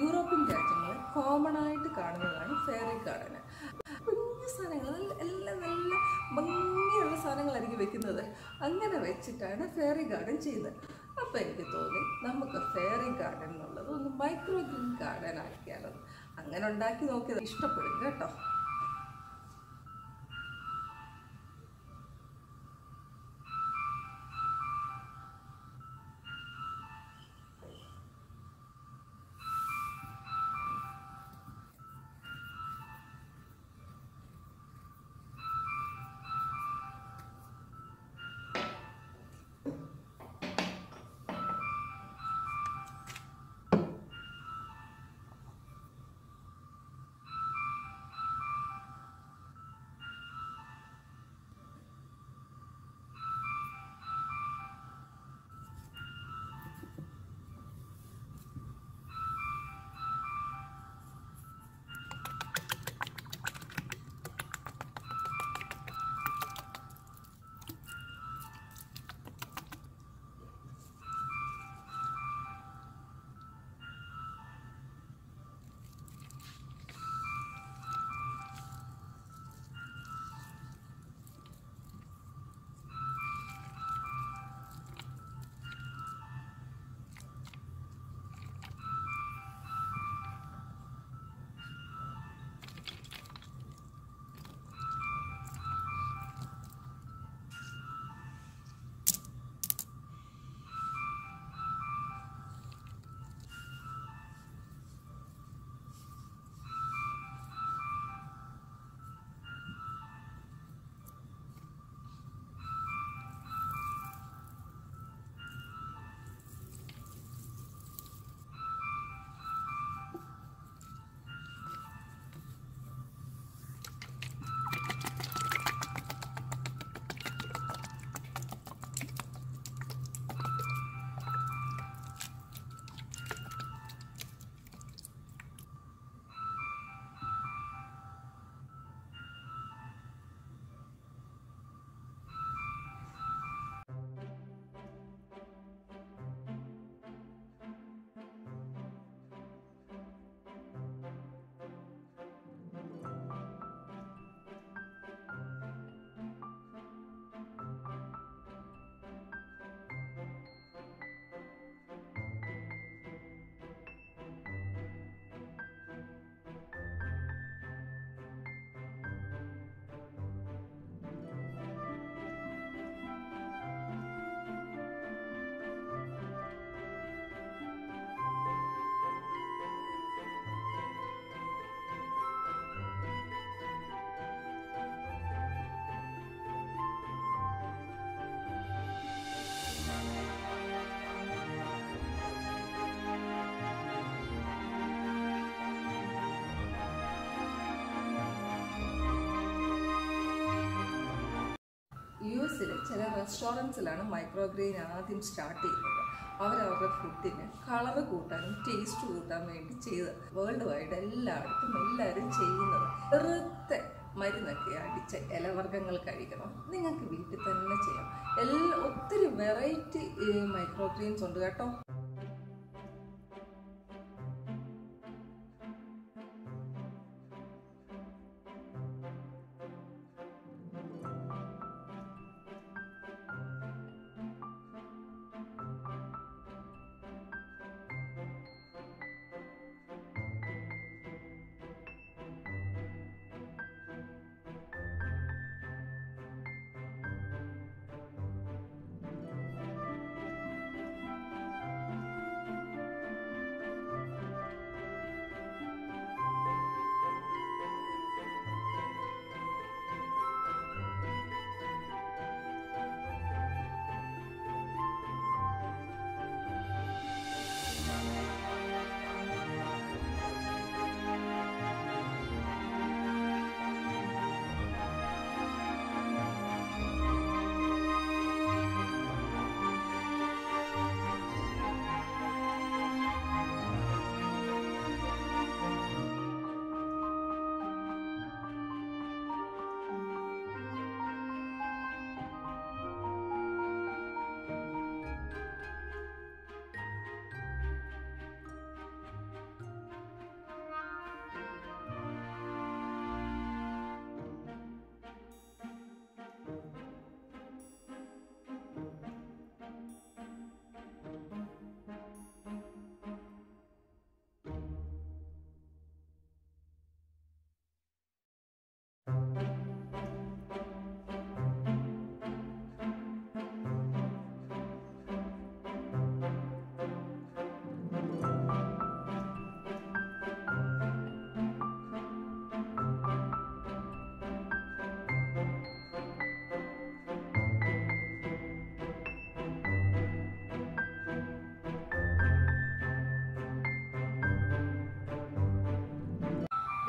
European രാജ്യങ്ങളിൽ common ആയിട്ട് കാണുന്നതാണ് ഫെയറി ഗാർഡൻ കുഞ്ഞു സാധനങ്ങൾ എല്ലാം നല്ല ഭംഗിയുള്ള സാധനങ്ങളായിരിക്കും വെക്കുന്നത്. അങ്ങനെ വെച്ചിട്ടാണ് ഫെയറി ഗാർഡൻ ചെയ്യുന്നത് അപ്പം എനിക്ക് തോന്നി നമുക്ക് ഫെയറി ഗാർഡൻ എന്നുള്ളത് ഒന്ന് മൈക്രോ ഗ്രീൻ ഗാർഡൻ ആക്കിയാലോ. അങ്ങനെ ഉണ്ടാക്കി നോക്കിയത്. ഇഷ്ടപ്പെടും കേട്ടോ. എസിൽ ചില റെസ്റ്റോറന്റ്സിലാണ് മൈക്രോഗ്രെയിൻ ആദ്യം സ്റ്റാർട്ട് ചെയ്യുന്നത്. അവരവരുടെ ഫുഡിന് കളറ് കൂട്ടാനും ടേസ്റ്റ് കൂട്ടാൻ വേണ്ടി ചെയ്ത് വേൾഡ് വൈഡ് എല്ലായിടത്തും എല്ലാവരും ചെയ്യുന്നത്. വെറുതെ മരുന്നൊക്കെ അടിച്ച ഇലവർഗങ്ങൾ കഴിക്കണം നിങ്ങൾക്ക് വീട്ടിൽ തന്നെ ചെയ്യാം. എല്ലാ ഒത്തിരി വെറൈറ്റി മൈക്രോഗ്രെയിൻസ് ഉണ്ട് കേട്ടോ.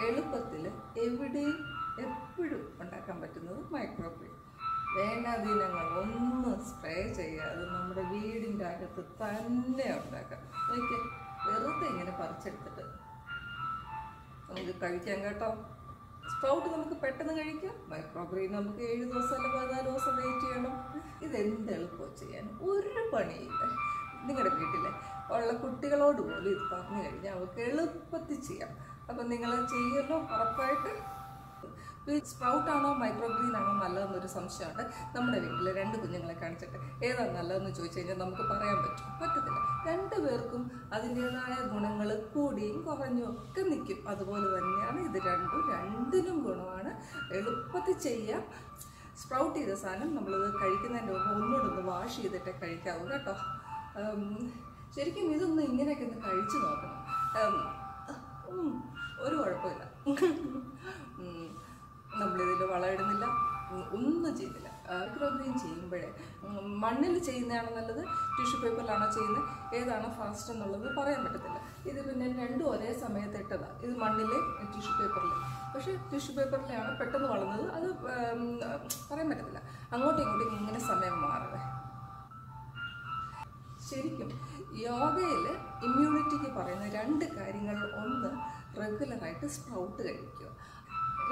എളുപ്പത്തിൽ എവിടെയും എപ്പോഴും ഉണ്ടാക്കാൻ പറ്റുന്നത് മൈക്രോഗ്രീൻ വേണ്ടാധീനങ്ങൾ ഒന്നും സ്പ്രേ ചെയ്യാതെ നമ്മുടെ വീടിന്റെ അകത്ത് തന്നെ ഉണ്ടാക്കാം. ഓക്കെ വെറുതെ ഇങ്ങനെ പറിച്ചെടുത്തിട്ട്. നമുക്ക് കഴിക്കാം കേട്ടോ. സ്പ്രൗട്ട് നമുക്ക് പെട്ടെന്ന് കഴിക്കാം. മൈക്രോഗ്രീൻ നമുക്ക് ഏഴ് ദിവസം അല്ല പതിനാല് ദിവസം വെയിറ്റ് ചെയ്യണം. ഇതെന്ത് എളുപ്പം ചെയ്യാൻ? ഒരു പണിയില്ല. നിങ്ങളുടെ വീട്ടിലെ ഉള്ള കുട്ടികളോട് പോലും ഇത് പറഞ്ഞു കഴിഞ്ഞാൽ അവർക്ക് എളുപ്പത്തിൽ ചെയ്യാം. അപ്പം നിങ്ങൾ ചെയ്യുന്നു ഉറപ്പായിട്ട്. സ്പ്രൗട്ട് ആണോ മൈക്രോഗ്രീൻ ആണോ നല്ലതെന്നൊരു സംശയമാണ് നമ്മുടെ വീട്ടിൽ രണ്ട് കുഞ്ഞുങ്ങളെ കാണിച്ചിട്ട് ഏതാണ് നല്ലതെന്ന് ചോദിച്ചു കഴിഞ്ഞാൽ നമുക്ക് പറയാൻ പറ്റും. പറ്റത്തില്ല. രണ്ടു പേർക്കും അതിന്റെതായ ഗുണങ്ങൾ കൂടിയും കുറഞ്ഞും ഒക്കെ നിൽക്കും. അതുപോലെ തന്നെയാണ് ഇത് രണ്ടും രണ്ടിനും ഗുണമാണ്. എളുപ്പത്തിൽ ചെയ്യാം. സ്പ്രൗട്ട് ചെയ്ത സാധനം നമ്മളിത് കഴിക്കുന്നതിന്റെ മുമ്പ് ഒന്നുകൊണ്ടൊന്ന് ഒന്ന് വാഷ് ചെയ്തിട്ടേ കഴിക്കാവൂ കേട്ടോ. ശരിക്കും ഇതൊന്ന് ഇങ്ങനെയൊക്കെ ഒന്ന് കഴിച്ചു നോക്കണം. ഒരു കുഴപ്പമില്ല. നമ്മളിതിൽ വളമിടുന്നില്ല. ഒന്നും ചെയ്യുന്നില്ല. ഗ്രോഗ്രീൻ ചെയ്യുമ്പോഴേ. മണ്ണിൽ ചെയ്യുന്നതാണോ നല്ലത്. ടിഷ്യൂ പേപ്പറിലാണോ ചെയ്യുന്നത്? ഏതാണോ ഫാസ്റ്റ് എന്നുള്ളത് പറയാൻ പറ്റത്തില്ല. ഇത് പിന്നെ രണ്ടും ഒരേ സമയത്ത് ഇട്ടതാണ് ഇത് മണ്ണിലെ ടിഷ്യൂ പേപ്പറിൽ പക്ഷേ ടിഷ്യൂ പേപ്പറിലാണ് പെട്ടെന്ന് വളർന്നത്. അത് പറയാൻ പറ്റത്തില്ല. അങ്ങോട്ടും ഇങ്ങോട്ടും ഇങ്ങനെ സമയം മാറുക ശരിക്കും യോഗയിൽ ഇമ്മ്യൂണിറ്റിക്ക് പറയുന്ന രണ്ട് കാര്യങ്ങൾ ഒന്ന് റെഗുലറായിട്ട് സ്പ്രൗട്ട് കഴിക്കുക.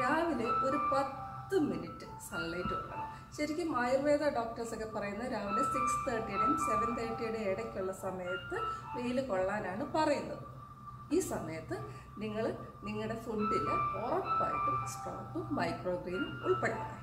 രാവിലെ ഒരു പത്ത് മിനിറ്റ് സൺലൈറ്റ് കൊടുക്കണം. ശരിക്കും ആയുർവേദ ഡോക്ടേഴ്സൊക്കെ പറയുന്നത് രാവിലെ സിക്സ് തേർട്ടിയുടെയും സെവൻ തേർട്ടിയുടെയും ഇടയ്ക്കുള്ള സമയത്ത് വെയിൽ കൊള്ളാനാണ് പറയുന്നത്. ഈ സമയത്ത് നിങ്ങൾ നിങ്ങളുടെ ഫുഡിൽ ഉറപ്പായിട്ടും സ്പ്രൗട്ടും മൈക്രോഗ്രീനും ഉൾപ്പെടുത്തണം.